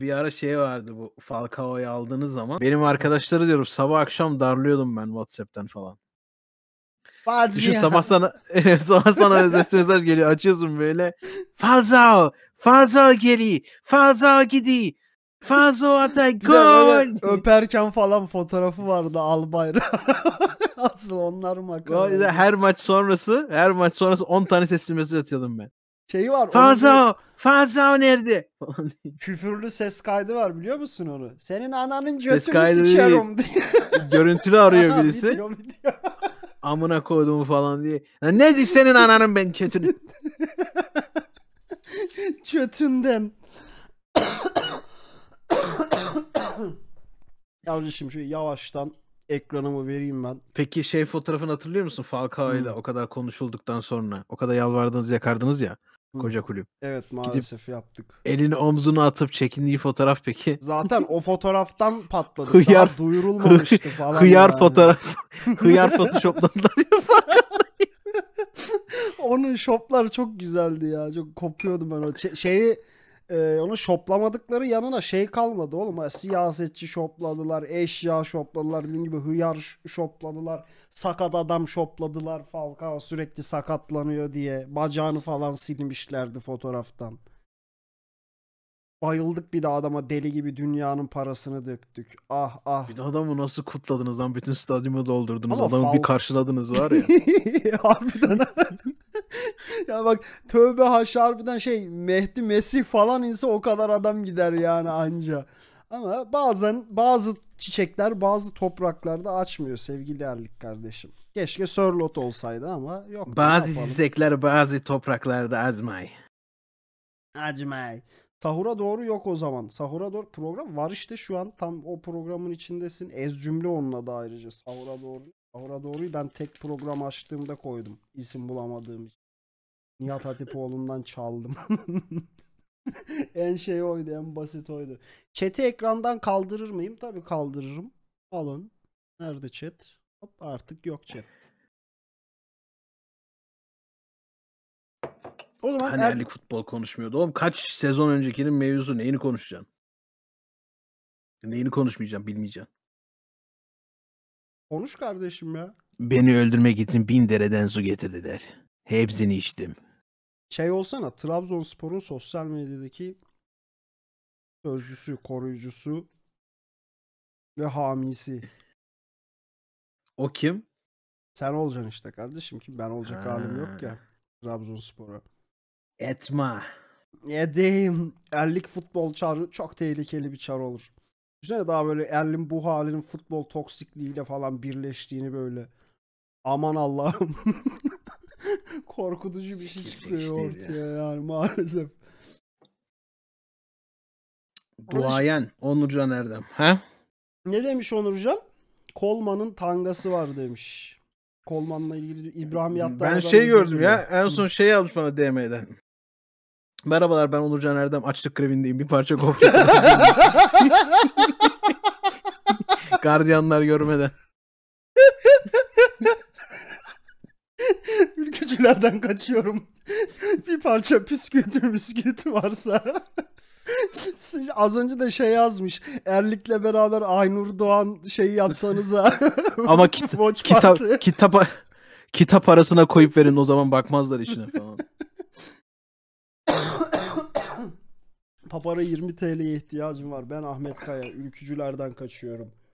bir ara şey vardı bu Falcao'yu aldığınız zaman. Benim arkadaşları diyorum sabah akşam darlıyordum ben WhatsApp'tan falan. Bazı Düşün sabah sana sabah sana özel mesaj geliyor. Açıyorsun böyle. Falcao, Falcao geliyor. Falcao gidiyor. Falcao böyle gol. öperken falan fotoğrafı vardı al bayrağı. Asıl onlar makara. her maç sonrası, her maç sonrası 10 tane sesli mesaj atıyordum ben. Şeyi var. Falcao, Falcao nerede? Küfürlü ses kaydı var biliyor musun onu? Senin ananın götünü sıçarım diye. Görüntülü arıyor birisi. Video, video. Amına koyduğumu falan diye. Ya ne senin ananın ben kötünü. Çötünden. Kardeşim şu yavaştan ekranımı vereyim ben. Peki şey fotoğrafını hatırlıyor musun Falcao ile Hı. o kadar konuşulduktan sonra o kadar yalvardınız yakardınız ya. Koca kulüp. Evet maalesef yaptık. Elini omzuna atıp çekindiği fotoğraf peki. Zaten o fotoğraftan patladı. Hıyar- Daha duyurulmamıştı falan. Hıyar yani. fotoğraf. Hıyar photoshopladılar ya. Onun şoplar çok güzeldi ya. Çok kopuyordum ben o Ç- şeyi e, onu şoplamadıkları yanına şey kalmadı oğlum. Siyasetçi şopladılar, eşya şopladılar, dediğim gibi hıyar şopladılar, sakat adam şopladılar. Falcao sürekli sakatlanıyor diye bacağını falan silmişlerdi fotoğraftan. Bayıldık bir de adama deli gibi dünyanın parasını döktük. Ah ah. Bir de adamı nasıl kutladınız lan bütün stadyumu doldurdunuz. Ama Adamı bir Fal- karşıladınız var ya. harbiden. ya bak tövbe haşa harbiden şey Mehdi Mesih falan inse o kadar adam gider yani anca. Ama bazen bazı çiçekler bazı topraklarda açmıyor sevgili Erlik kardeşim. Keşke Sörlot olsaydı ama yok. bazı çiçekler bazı topraklarda azmay. Acımay. Sahura doğru yok o zaman. Sahura doğru program var işte şu an tam o programın içindesin. Ez cümle onun adı ayrıca. Sahura doğru. Sahura doğruyu ben tek program açtığımda koydum. İsim bulamadığım için. Nihat Hatipoğlu'ndan çaldım. en şey oydu, en basit oydu. Chat'i ekrandan kaldırır mıyım? Tabii kaldırırım. Alın. Nerede chat? Hop artık yok chat. O zaman Hani Er- erlik futbol konuşmuyordu. Oğlum kaç sezon öncekinin mevzusu neyini konuşacaksın? Neyini konuşmayacaksın bilmeyeceksin. konuş kardeşim ya. Beni öldürmek için bin dereden su getirdiler. Hepsini içtim. Şey olsana Trabzonspor'un sosyal medyadaki sözcüsü, koruyucusu ve hamisi. O kim? Sen olacaksın işte kardeşim ki ben olacak halim yok Ha. ya Trabzonspor'a. Etma. Edeyim. Erlik futbol çarı çok tehlikeli bir çar olur. Düşünsene daha böyle Erlin bu halinin futbol toksikliğiyle falan birleştiğini böyle. Aman Allah'ım. Korkutucu bir şey Gerçek çıkıyor ortaya yani maalesef. Duayen Onurcan Erdem. Ha? Ne demiş Onurcan? Kolman'ın tangası var demiş. Kolman'la ilgili İbrahim Yattar'dan Ben şey gördüm ya. En son şey yazmış bana DM'den. Merhabalar ben Onurcan Erdem. Açlık grevindeyim. Bir parça gofret. Gardiyanlar görmeden. Ülkücülerden kaçıyorum. bir parça püskürtü püskürtü varsa. Az önce de şey yazmış. Erlik'le beraber Aynur Doğan şeyi yapsanıza. Ama kit- kitap kitap kitap arasına koyup verin o zaman bakmazlar içine falan. Papara 20 TL'ye ihtiyacım var. Ben Ahmet Kaya. Ülkücülerden kaçıyorum.